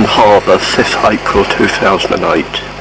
Harbour, 5th April 2008.